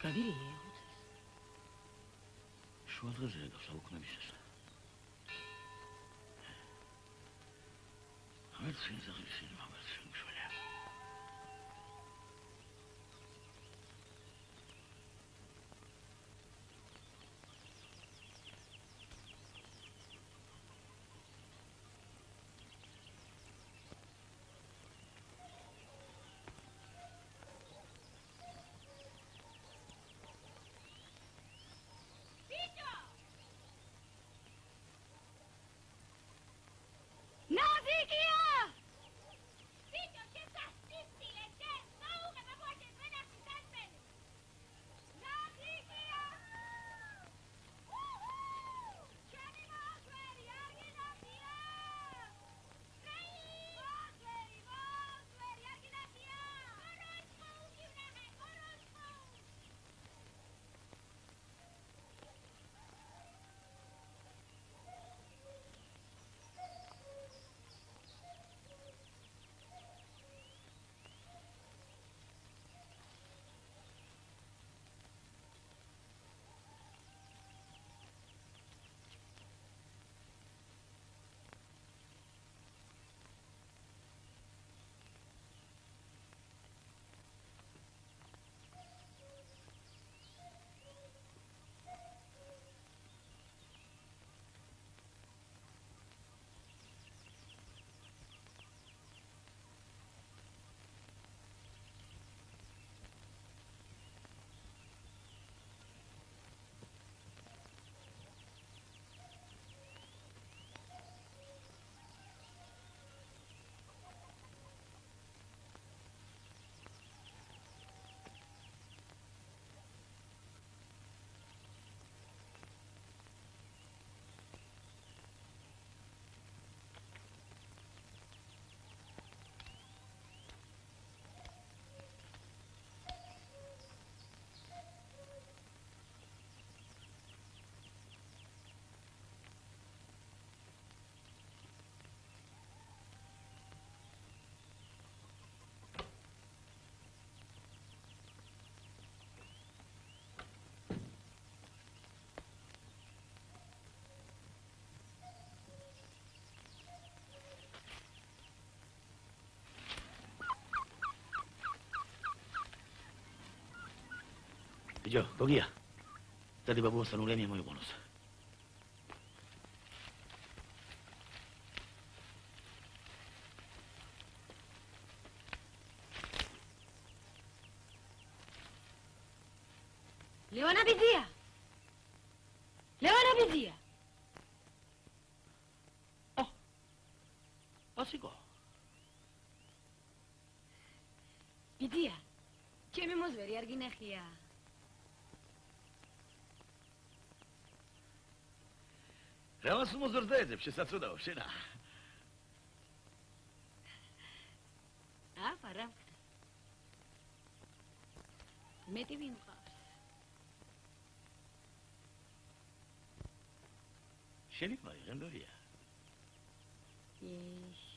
გავირიე შუა დღეზე გასაუქმების ეს. ამერ შენ ზაღი შენ ამერ შენ ბიჭო, გოგია. დადი ბაბუასთან ულემი მოიყვანოს. ლევანა ბიძია. ლევანა ბიძია. ო. ასიკო. ბიძია. ჩემი მოзвერი არ გინახია. რას მოზრდაეძებ შესაძლოა შენა. ა პარა მეტი ვიმყავს შენი მაი გენდორია ის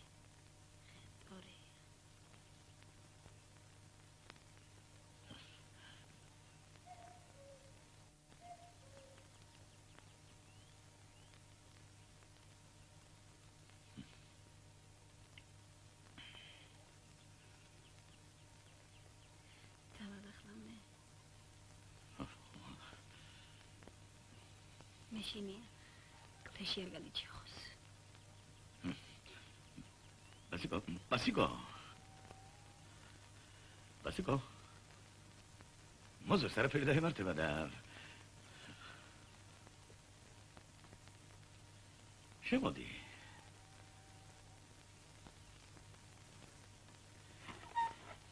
მეშინია ქფეში არ გადიჭიხოს ბასიკო ბასიკო ბასიკო მოზეს არაფერი დაემართება და შემოდი.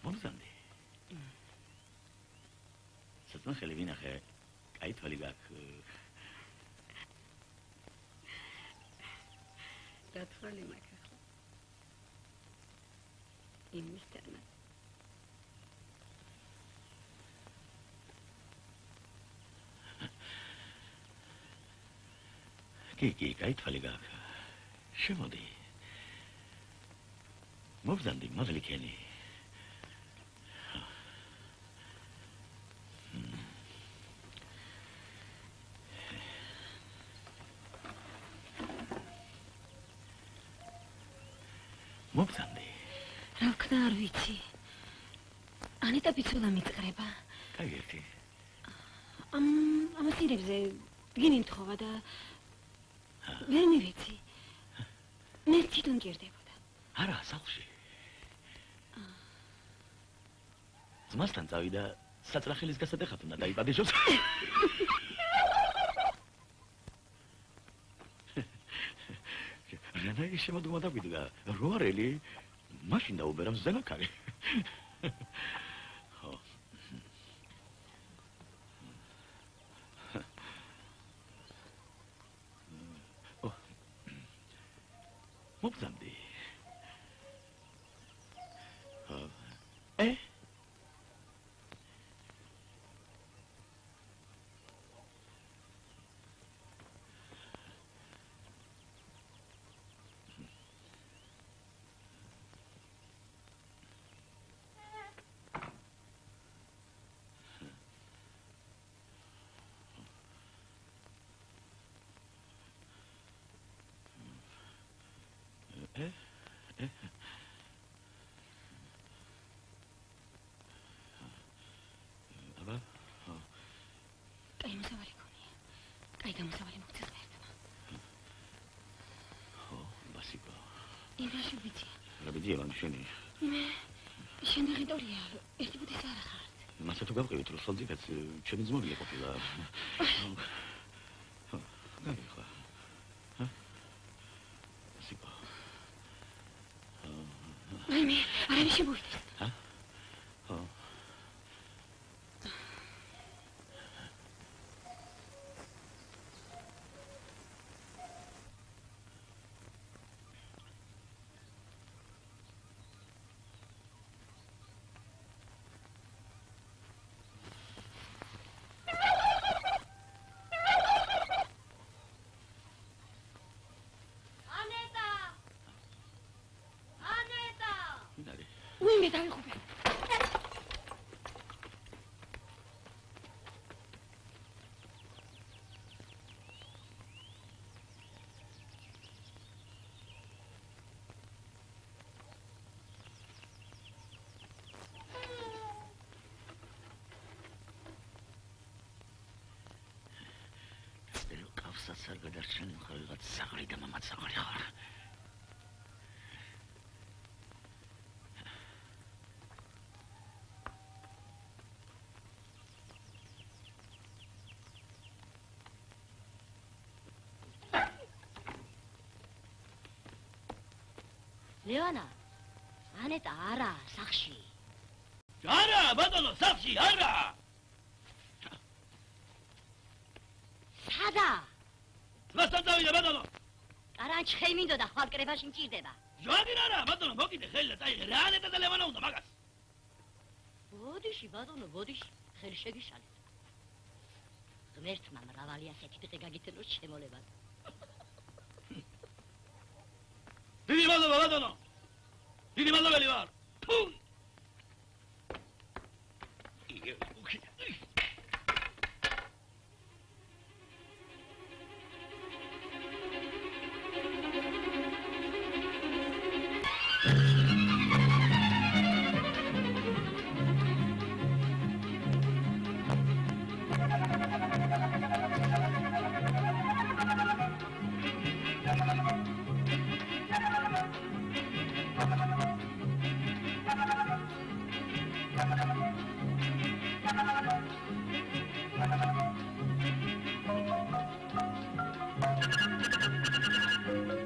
მომზანდი სათნა ხელი ვინახე აი თვალი გაქვს დათვალი მაქვს ახლა იმისთანა კი კი გაითვალი გაქვს შემოდი. მოვზანდი მაღლიქენი მოგწამდი. რა ვქნა არ ვიცი. ანეტა პიცულა მიწრება. კაი ერთი. ამ ამასირებზე გინინ თხოვა და ვერ მივიცი. მე თვითონ გერდებოდა. არა, სახლში. ძმასთან წავიდა საწრახილის გასატეხად უნდა დაიპატეჟოს. რანა ის შემოდგომა დაგვიდგა. როარელი მაშინ დაუბერა ზენაკარი. ხო. მოგზამდი. ხო. ე? აბა კაი მოსავალი გონია. კაი გამოსავალი მოგწეს ერთმა. ხო, ბასიკო. იმაში ვიცი. რა ბიძია მან შენი? მე შენ რედორია. ერთი ბუდის არა ხარ. მასე თუ გავყევით რომ სოლძიკაც ჩემი ძმობია ყოფილა. ხო. გაგიხვა. ჰა? ბასიკო. აი მე, არა მე შემოვიდეს. ჰა? ხო. ანეტა! ანეტა! მინარი. უიმე დავიღუპე. ეს კავსაც არ გადარჩენი ხარ რაღაც საღრი და მამაც საღრი ხარ. ლეონა! ანეტა არა, სახში. არა, ბატონო, სახში არა. სადა? მასთან წავიდა ბატონო. კარანჩხე მინდოდა ხვალ კრებაში მჭირდება. ჯვაგინ არა, ბატონო, მოკიდე ხელი და წაიღე. რა ანეტა და ლევანა უნდა მაგას. ბოდიში, ბატონო, ბოდიში, ხელი შეგიშალეთ. ღმერთმა მრავალი ასეთი დღე გაგითენოს შემოლებად. დიდი მადლობა ბატონო. დიდი მადლობელი ვარ. თუ. იგე, Thank you.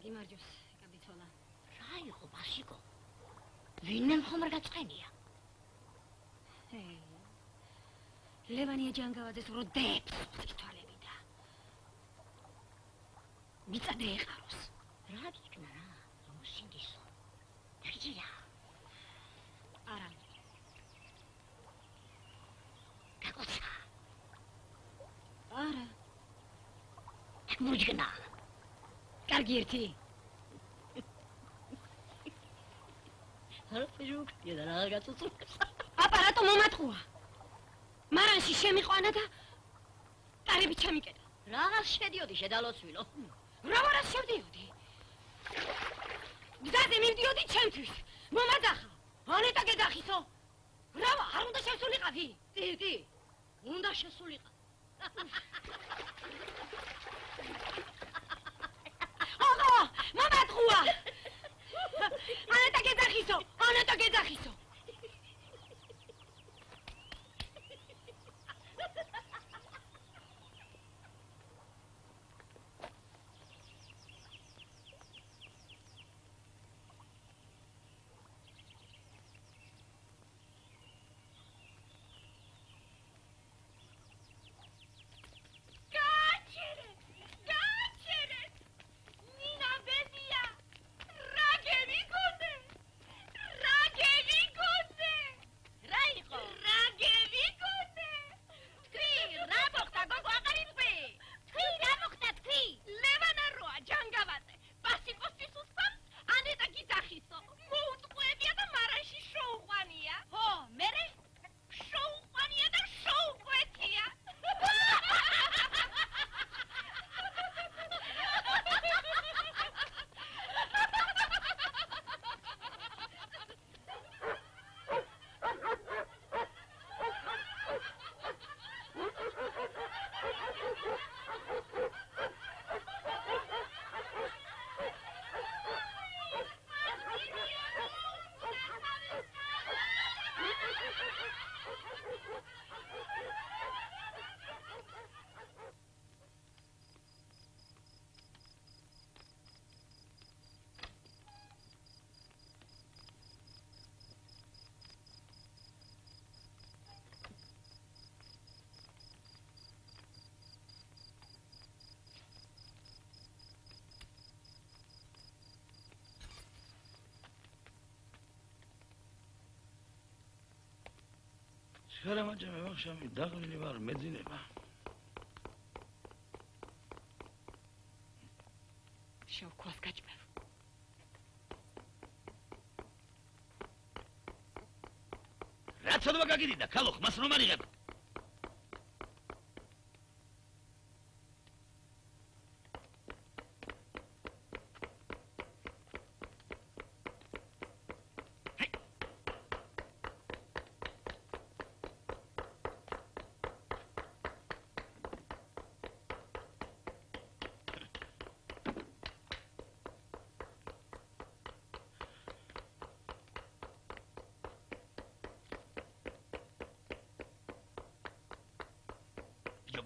გაგიმარჯოს, კაბიცოლა. რა იყო ბასიკო? ვინმე ხომ არ გაწყენია? ჰეი. ლევანია ჯანგავაძეს როდებს თვალები და. მიწადე ეყაროს. რა გიქნა რა? მოსინდისო. დაგიჯერა. არა. გაკოცა. არა. მოჯგნა. კარგი ერთი. არა ფიჟუკ, და რა გაწუწულებს. აპარატო მომატყუა. მარანში შემიყვანა და კარები ჩამიკეტა. რაღაც შედიოდი შედალოცვილო. რა ვარა შევდიოდი? გზაზე მივდიოდი ჩემთვის. მომაძახა. ანეტა გეძახისო. რა არ უნდა შევსულიყავი? კი, კი. უნდა შესულიყავ. Maman Troua! On est à attaque les arrissons! On est à attaque les arrissons! სხერამაჭა მე ვახშამი დაღლილი ვარ მეძინება. შავქვას გაჭმევ. რაც უნდა გაგიდინა ქალო ხმას რომ არიღებ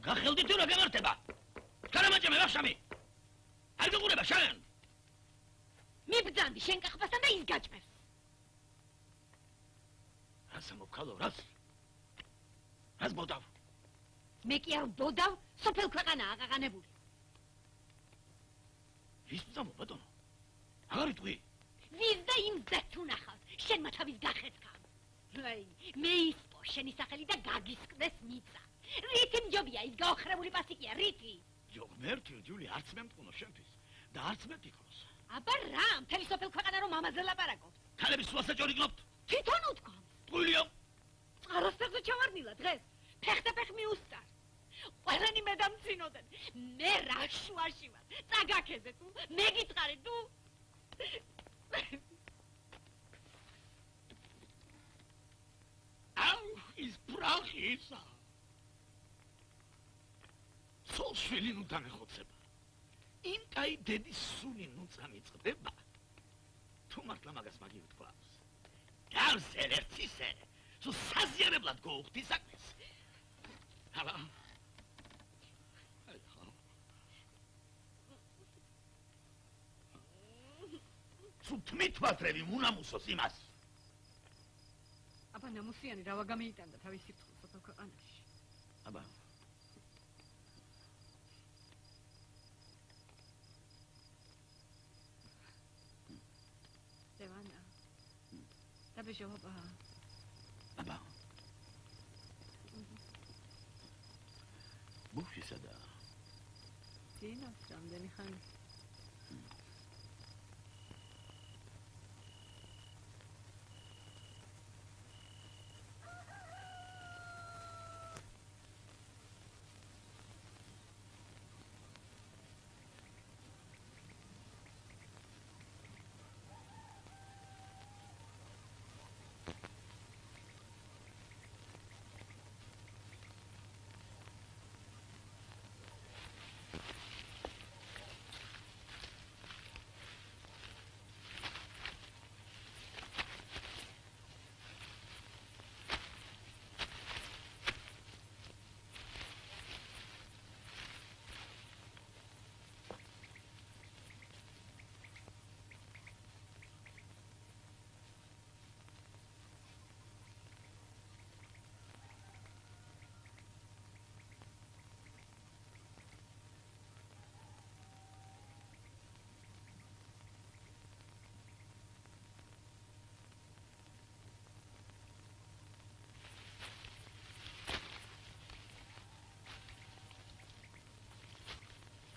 გახელდი თუ რა გამართება? კარამაჭე მე ვახშამი. არ გიყურება შენ? მიბძანდი შენ კახბასთან და ის გაჭმევს. რას მოკალო რას? რას ბოდავ? მე კი არ ბოდავ, სოფელ ქვეყანა აყაყანებული. წაგაქეზე თუ მე გითხარი თუ აუ ის ბრახი ისა სულ შვილი ნუ დამეხოცება. იმ კაი დედის სული ნუ წამიწდება. თუ მართლა მაგას მაგი ვთქვას. გავზე ერთისე. სულ საზიანებლად გოუხდი საქმეს. აბა. თვითმათრევი მუნამუსოს იმას. აბა ნამუსიანი რა ვაგამეიტანდა თავის სიფხულს სოფელ ქვეყანაში. აბა დევანა. დაბეჟობა. აბა. ბუში სადა. ძინავს რამდენი ხანი.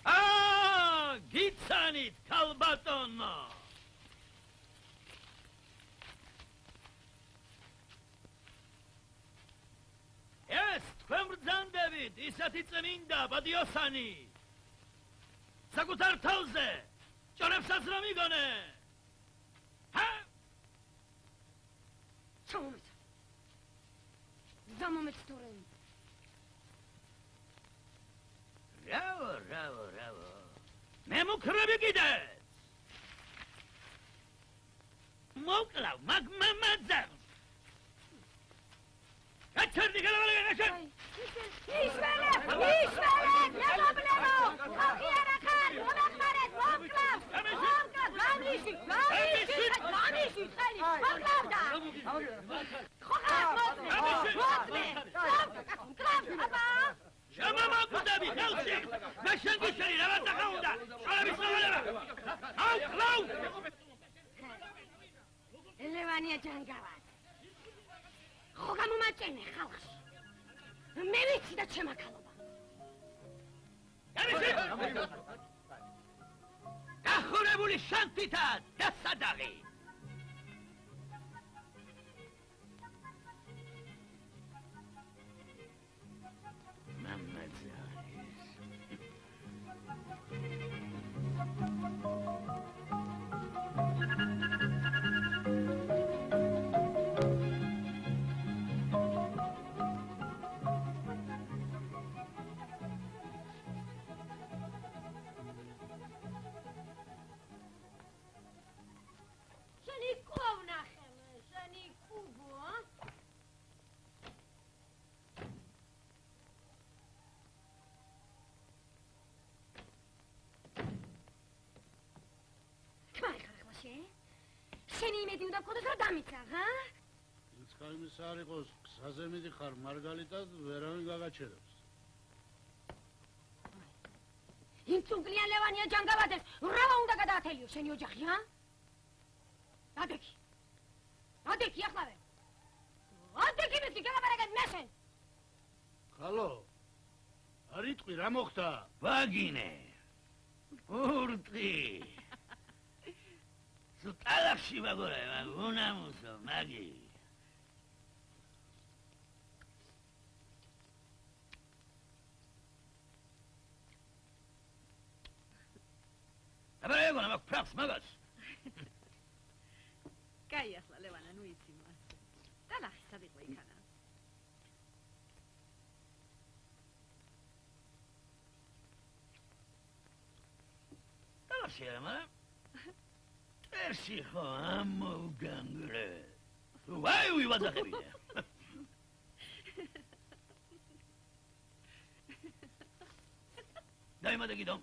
აა, გიცანით, ქალბატონო. ეს თქვენ ბრძანდებით, ისეთი წმინდა ბადიოსანი. საკუთარ თავზე ჭორებსაც რომ იგონე. ჰა? ჩამომეც. ზამომეც თორემ. რაო, რაო, მე მოკრები კიდე. მოკლავ, მაგ მამაძა. გაჩერდი გელავალი გაჩერ. ისველე! ისველე! ნებობლებო! ხალხი არა ხარ! მონახმარეთ! მომკლავ! მომკლავ! განიში! განიში! განიში! ხელი! მომკლავდა! ხო ხარ! მოწმე! მოწმე! მომკლავ! აბა! შემომაკვდები ხელში. მე შენ გიშენი რაღაც ახა უნდა. შორების მოვალება. აუ, კლაუ! ელევანია ჯანგავად. ხო გამომაჭენე ხალხში. მე ვიცი და ჩემაქალობა. გამიში! გახურებული შანტითა დასადაღი. მამაძარის. ქმარი ხარ ახლა შენ? შენი იმედი უნდა გქონდეს რომ დამიცაღ, ა? ის ხაიმის არ იყოს, გზაზე მიდიხარ მარგალიტად, ვერავინ გაგაჩერებს. იმ წუნკლიან ლევანია ჯანგავადეს, რავა უნდა გადაათელიო შენი ოჯახი, ა? ადექი. ადექი ახლავე. ადექი მის გიგაბარაგად მაშენ. ხალო. არიტყვი რა მოხდა? ვაგინე. ურტყი. სუტალახში მაგორე, მაგუნამუსო, მაგი. აბა ეგონა მაგ ფრახს მაგას. კაი ახლა ლევანა ნუ იცი მას. და ნახე სად იყო იქანა. დალახში არა, მაგრამ წერსი ხო ამოგანგრე. ვაი ვიბაძახებინე. დაიმადე კიდო.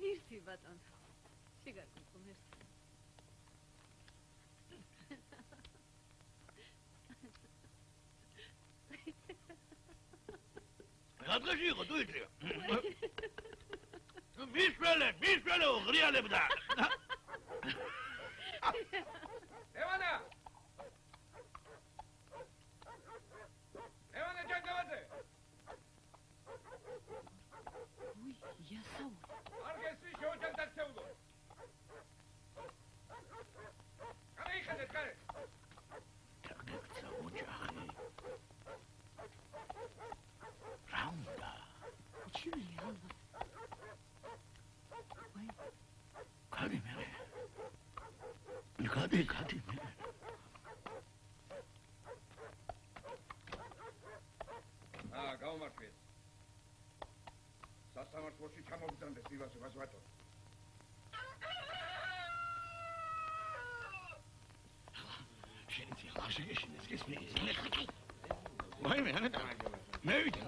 მირთი ბატონო. სიგარკო მირთი. რადგანში იყო თუ იწრია? მისველე, მისველე უღრიალებდა. გადი, გადი მე. აა, გავმართვეს. სასამართლოში ჩამოგზანდეს დილას ვაზვატო. შენი ძილა შეგეშინეს გესმის? ვაი მე ანა მე ვიდე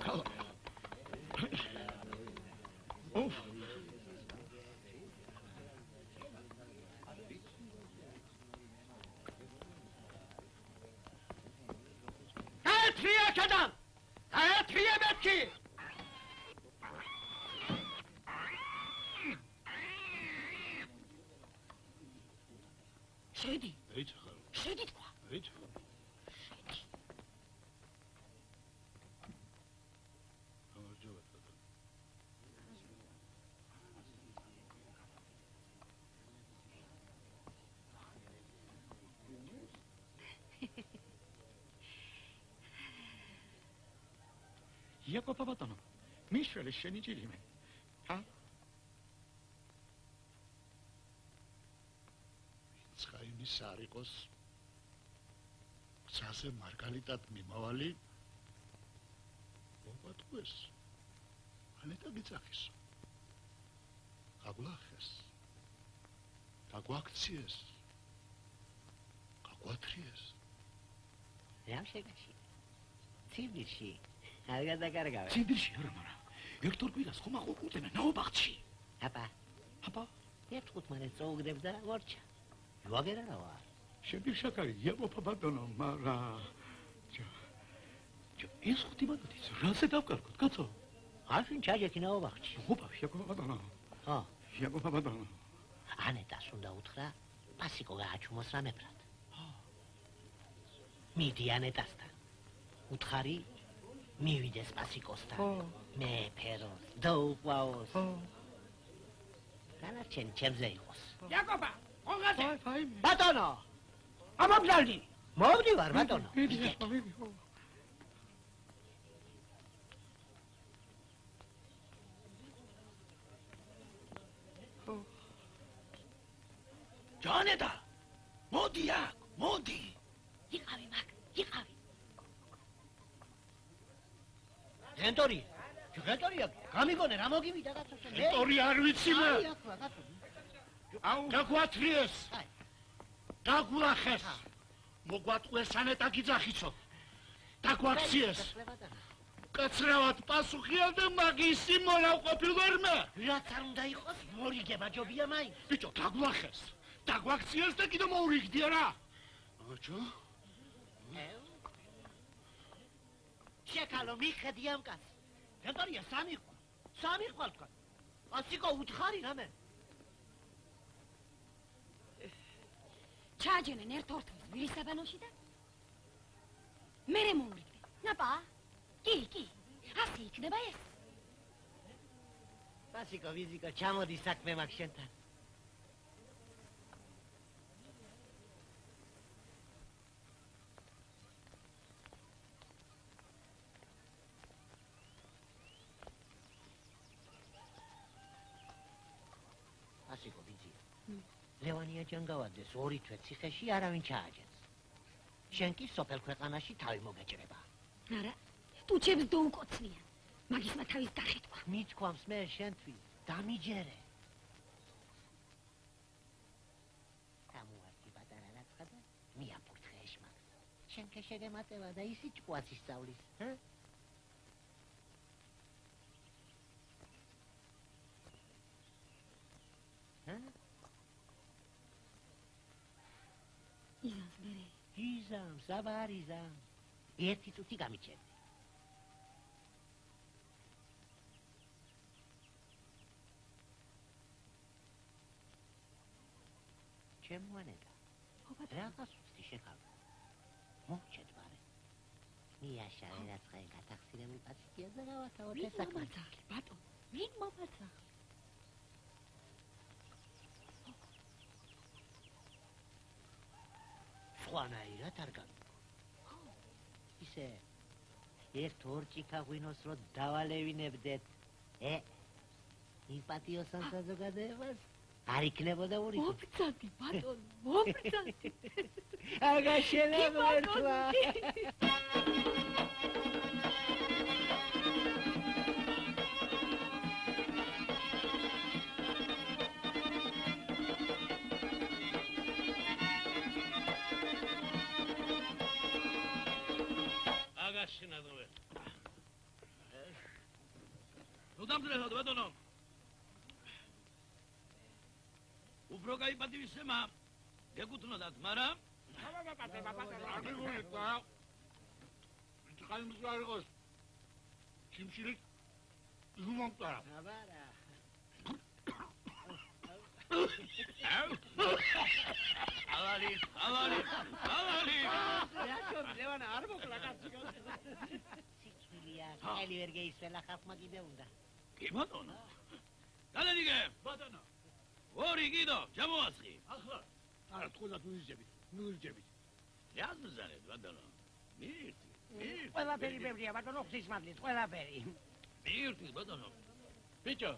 Rocky! იაკობ ბატონო, მიშველე შენი ჭირიმე. ჰა? ცხაინის არიყოს გზაზე მარგალიტად მიმავალი მოგატყუეს ანეტა გიწახის გაგლახეს გაგვაქციეს გაგვათრიეს რა შეგაში? ცივდიში. არ გადაგარგავე. ციდრში არა მარა. ერთორ კვირას ხომ აყურებენ ნაობახში. აბა, აბა, ერთხოთ მანე წოუგდებ და ვორჩა. ვაგერა რა ვარ? შეპირშაკარი იაკობ ბატონო, მარა ჯო ჯო ის ხუთი ბატონის რაზე დავკარგოთ, კაცო? აშინ ჩაჯექინა ვახჩი. ოპა, იაკობ ბატონო. ხო, იაკობ ბატონო. ანეტას უნდა უთხრა, პასიკო გააჩუმოს რამებრად. მიდი ანეტასთან. უთხარი მივიდეს პასიკოსთან. ხო. მე ფეროს, დაუყვაოს. ხო. განარჩენი ჩემზე იყოს. იაკობა, აი. ბატონო! ამობზალდი. მოვდივარ ბატონო. ჯანეტა მოდი აქ მოდი იყავი. გენტორი. გენტორია, გამიგონე რა მოგივიდა კაცო? ტორი არ ვიცი მე. აი, აქ კაცო. აუ გაგვათრიეს აი. გაგულახეს მოგვატყუეს ანეტა გიძახიცო. დაგვაქციეს. კაცრავად პასუხია და მაგისი მოლავყოფილ ვერ მე რაც არ უნდა იყოს, მორიგება ჯობია მაინც. ბიჭო დაგულახეს დაგვაქციეს და კიდე მოურიგდია რა. აჩო შეკალო მიხედი ამ კაცს. გენტორია სამი ხვალ. სამი ხვალ თქვა. პასიკო უთხარი რამე? ჩააჯენენ ერთ ორთმის ვირისაბანოში და მერე მოურიგდნენ. ნაპა? კი, კი. ასე იქნება ეს. პასიკო ვიზიკო ჩამოდი საქმე მაქვს შენთან. ლევანია ჯანგავაძეს ორი თვე ციხეში არავინ ჩააჯენს. შენ კი სოფელ ქვეყანაში თავი მოგეჭრება. არა. ტუჩებს დაუკოცნიან. მაგისმა თავის დახეთვა. მიჩქვამს მე შენთვის დამიჯერე. გამოართი პატარა რაცხა და მიაფურთხე ეშმაკს. შენ კი შეგემატება და ისი ჭკვაც ისწავლის, ჰა? ჰა? ავარიზამ, სავარიზამ. ერთი წუთი გამიჩერდი. შემოანედა. რაღაც უცი შეკავდა. მოჩეთ მარე. მიაშარე რაც ხენ გათახსირებულ პაციკიაზე გავათაოთ ეს ახლა. ბატონო, ვინ მომაცახა? სხვანაირად არ გამიგო ისე ერთ ორ ჭიქა ღვინოს რო დავალევინებდეთ ე? იმპათიოსან საზოგადოებას არ იქნებოდა ორი მობცადი ბატონ მობცადი აგა შეიძლება იმომტარა აბარა ავალი ავალი ავალი რატო ლევანა არ მოკლა კაცი სიცილია ხელი ვერ გეისველა ხალხმა კიდე უნდა კი ბატონო გადადიგე ბატონო ორი კიდო ჩამოაცხი ახლა არა თქვენად ნუიძებით ნუიძებით იაზმზარეთ ბატონო მირთი მირთი ყველაფერი ბევრია ბატონო ღვთისმადლით ყველაფერი მირთი ბატონო ბიჭო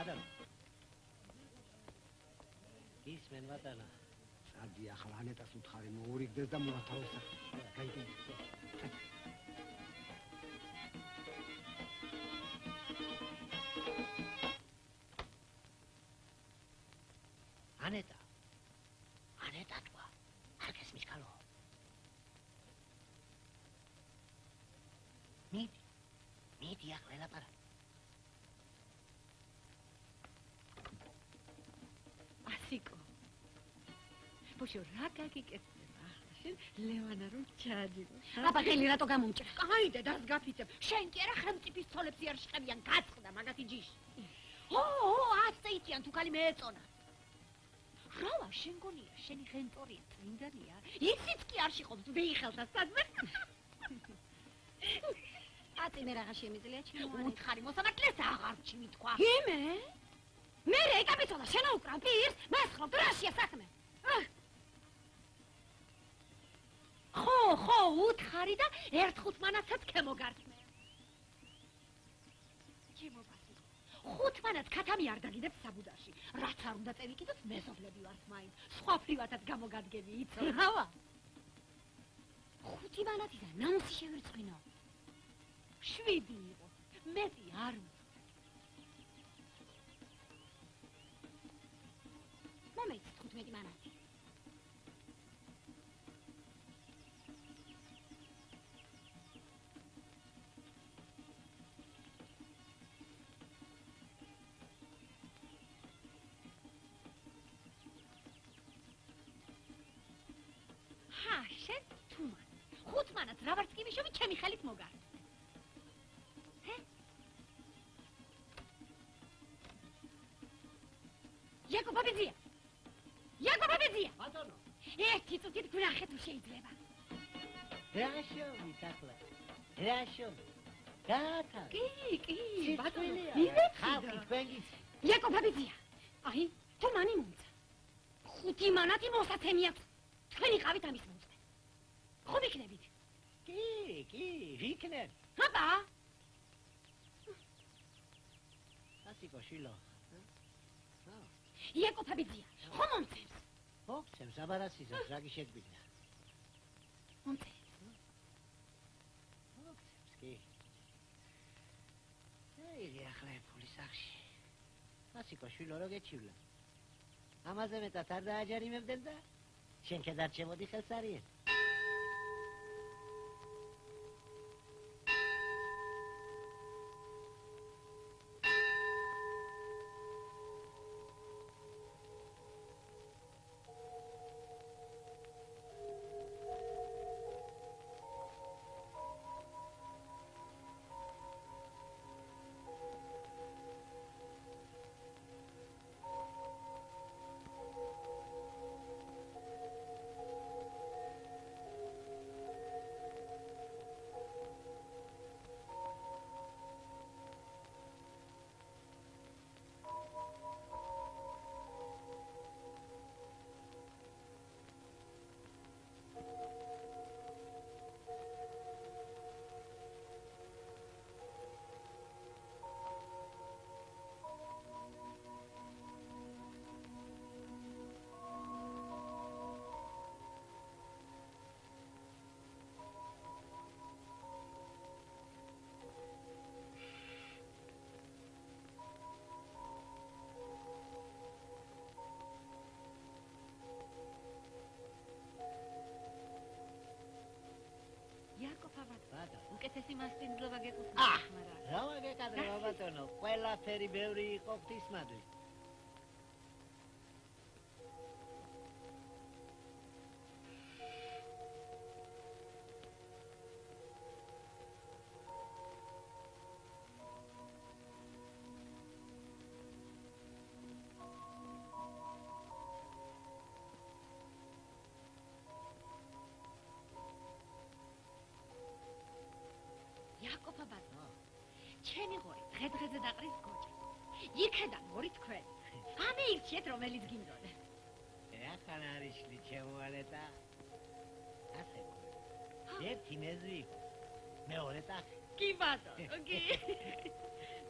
იაკობა გადანა ისმენ ბატონო სადი ახლა ანეტას უთხარი მოურიგდეს და მოათავსა. გაიგე ბოშო რა გაგიკეთდება? შენ ლევანა რომ ჩააჯირო აბა ხელი რატო გამომჭრა? ყაიდე დას გაფიცებ. შენ კი არა ხელმწიფის ცოლებს იარ შეხებიან გაწყდა მაგათი ჯიში ო ო აცეიციან თუ კალი მეეწონა. რავა შენ გონია? შენი ხენტორია წმინდანია? ისიც კი არ შეყობს ვეიხელთა სადმე აწი მე რაღა შემიძლია ჩემო უთხარი მოსამართლეს აღარ ჩიმითქვა იმე? მე რე კაპიტოლა შენ უკრავ პირს მასხობ რაშია საქმე ხო ხო უთხარი და ერთ ხუთმანაცაც ქემოგართმე ჩემო ბასი ხუთმანაც ქათამი არ დაგიდებს საბუდარში რაც არ უნდა წევიკიდოთ მეზობლები ვართ მაინც. სხვა პრივატად გამოგადგები იცო რავა ხუთი მანათი და ნამუსი შევერწყინო შვიდი იყო მეტი არ მომეც 15 მანათი ჰა შენ თუმან ხუთმანაც რა ვარ წკივიშოვი ჩემი ხელით მოგარ. იაკო ბაბიძია იაკო ბაბიძია ბატონო! ერთი წუთით გვრახე თუ შეიძლება რა შოვით ახლა რა შოვით გაათა! კი კი ბატონო ხალხი მივეცი თქვენგიც. იაკო ბაბიძია აი თუ მანი მომცა? ხუთი მანათი მოსაცემი აქვს კი ვიქნებ აბა ასიკო შილო იაკოფაბიძია, ხო მომწევს? მოგცემს აბარასიზოს, რაგი შეგვიძლია. მომწევს. მოგცემს კი. ეი, ახლა ფული სახში. ასიკო შვილო რო გეჩივლა. ამაზე მეტად არ დააჯარიმებდნენ და შენ კედარჩემოდი ხელსარიენ. იაკოფაბად უკეთესი მასპინძლობა გეკუთვნის მაგრამ რა ვაგეკადრება ბატონო? ყველაფერი ბევრი იყო ღვთისმადლი. ჩემი ღორი დღე-დღეზე დაყრის გოჭა იქედან ორი თქვენი ამე ირჩიეთ რომელიც გინდოდა ეხან არის შლი ჩემოალეტა. ასე. ერთი მეზვი მეორე ტახი. კი ბატონო კი